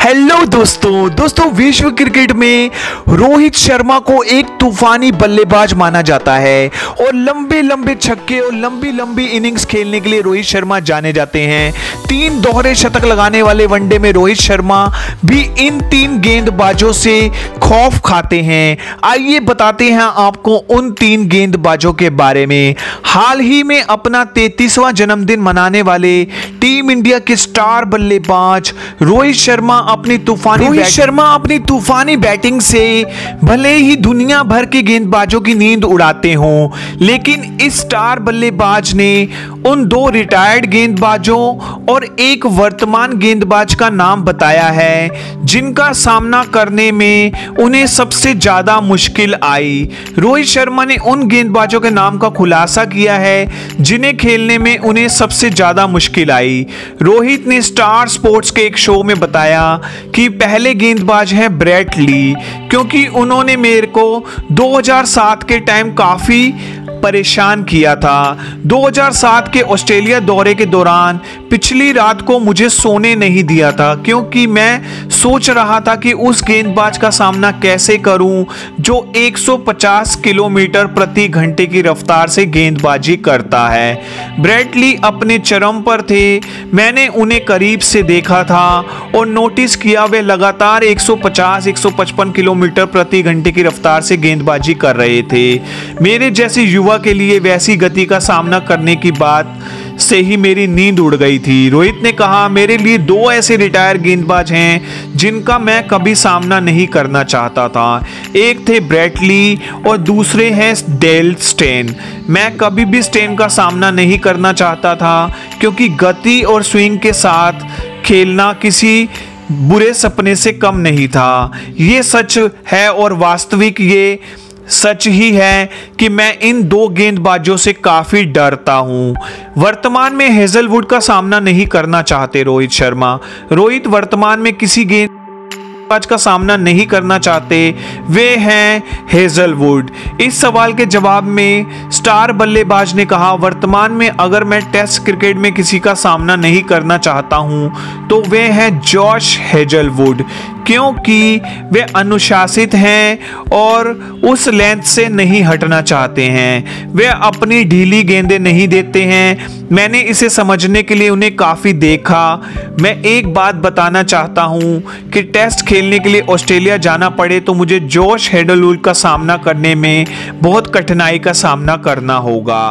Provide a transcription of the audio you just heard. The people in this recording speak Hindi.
हेलो दोस्तों दोस्तों विश्व क्रिकेट में रोहित शर्मा को एक तूफानी बल्लेबाज माना जाता है और लंबे लंबे छक्के और लंबी लंबी इनिंग्स खेलने के लिए रोहित शर्मा जाने जाते हैं। तीन दोहरे शतक लगाने वाले वनडे में रोहित शर्मा भी इन तीन गेंदबाजों से खौफ खाते हैं। आइए बताते हैं आपको उन तीन गेंदबाजों के बारे में। हाल ही में अपना तैतीसवां जन्मदिन मनाने वाले टीम इंडिया के स्टार बल्लेबाज रोहित शर्मा अपनी तूफानी रोहित शर्मा अपनी तूफानी बैटिंग से भले ही दुनिया भर के गेंदबाजों की नींद उड़ाते हों लेकिन इस स्टार बल्लेबाज ने उन दो रिटायर्ड गेंदबाजों और एक वर्तमान गेंदबाज का नाम बताया है जिनका सामना करने में उन्हें सबसे ज़्यादा मुश्किल आई। रोहित शर्मा ने उन गेंदबाजों के नाम का खुलासा किया है जिन्हें खेलने में उन्हें सबसे ज़्यादा मुश्किल आई। रोहित ने स्टार स्पोर्ट्स के एक शो में बताया कि पहले गेंदबाज हैं ब्रेट ली क्योंकि उन्होंने मेरे को 2007 के टाइम काफ़ी परेशान किया था। 2007 के ऑस्ट्रेलिया दौरे के दौरान पिछली रात को मुझे सोने नहीं दिया था, क्योंकि मैं सोच रहा था कि उस गेंदबाज का सामना कैसे करूँ, जो 150 किलोमीटर प्रति घंटे की रफ्तार से गेंदबाजी करता है। ब्रेटली अपने चरम पर थे। मैंने उन्हें करीब से देखा था और नोटिस किया वे लगातार 150-155 किलोमीटर प्रति घंटे की रफ्तार से गेंदबाजी कर रहे थे। मेरे जैसे युवा युवा के लिए वैसी गति का सामना करने की बात से ही मेरी नींद उड़ गई थी। रोहित ने कहा, मेरे लिए दो ऐसे रिटायर गेंदबाज हैं जिनका मैं कभी सामना नहीं करना चाहता था। एक थे ब्रैटली और दूसरे हैं डेल स्टेन। मैं कभी भी स्टेन का सामना नहीं करना चाहता था, क्योंकि गति और स्विंग के साथ खेलना किसी बुरे सपने से कम नहीं था। ये सच है और वास्तविक ये सच ही है कि मैं इन दो गेंदबाजों से काफ़ी डरता हूँ। वर्तमान में हेजलवुड का सामना नहीं करना चाहते रोहित शर्मा। रोहित वर्तमान में किसी गेंद बल्लेबाज का सामना नहीं करना चाहते, वे हैं हेजलवुड। इस सवाल के जवाब में स्टार बल्लेबाज ने कहा, वर्तमान में अगर मैं टेस्ट क्रिकेट में किसी का सामना नहीं करना चाहता हूँ तो वे हैं जॉश हेजलवुड क्योंकि वे अनुशासित हैं और उस लेंथ से नहीं हटना चाहते हैं। वे अपनी ढीली गेंदें नहीं देते हैं। मैंने इसे समझने के लिए उन्हें काफ़ी देखा। मैं एक बात बताना चाहता हूँ कि टेस्ट खेलने के लिए ऑस्ट्रेलिया जाना पड़े तो मुझे जोश हेडलवुड का सामना करने में बहुत कठिनाई का सामना करना होगा।